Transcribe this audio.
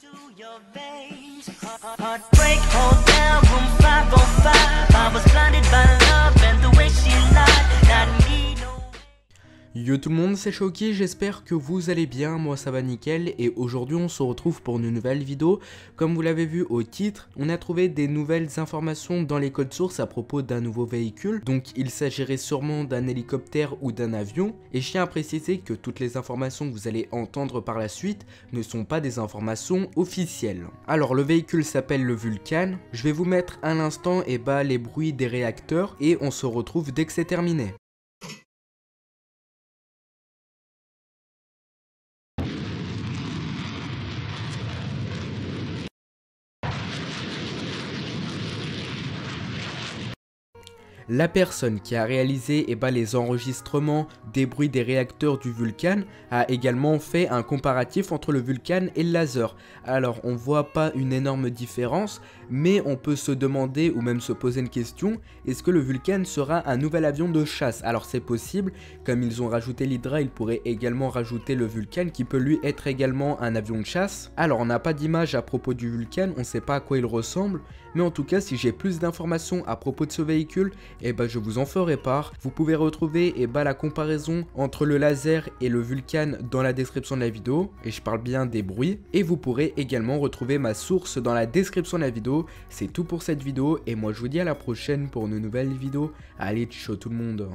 to your veins. Heartbreak, hold down, room 505. I was blinded Yo tout le monde, c'est Shoki, j'espère que vous allez bien, moi ça va nickel et aujourd'hui on se retrouve pour une nouvelle vidéo. Comme vous l'avez vu au titre, on a trouvé des nouvelles informations dans les codes sources à propos d'un nouveau véhicule, donc il s'agirait sûrement d'un hélicoptère ou d'un avion, et je tiens à préciser que toutes les informations que vous allez entendre par la suite ne sont pas des informations officielles. Alors le véhicule s'appelle le Vulcan, je vais vous mettre un instant et les bruits des réacteurs et on se retrouve dès que c'est terminé. La personne qui a réalisé les enregistrements des bruits des réacteurs du Vulcan a également fait un comparatif entre le Vulcan et le laser. Alors on voit pas une énorme différence, mais on peut se demander ou même se poser une question, est-ce que le Vulcan sera un nouvel avion de chasse? Alors c'est possible, comme ils ont rajouté l'Hydra, ils pourraient également rajouter le Vulcan qui peut lui être également un avion de chasse. Alors on n'a pas d'image à propos du Vulcan, on sait pas à quoi il ressemble, mais en tout cas si j'ai plus d'informations à propos de ce véhicule, et eh bah ben, je vous en ferai part. Vous pouvez retrouver et eh bah, ben, la comparaison entre le laser et le Vulcan dans la description de la vidéo, et je parle bien des bruits, et vous pourrez également retrouver ma source dans la description de la vidéo. C'est tout pour cette vidéo, et moi je vous dis à la prochaine pour une nouvelle vidéo. Allez, ciao tout le monde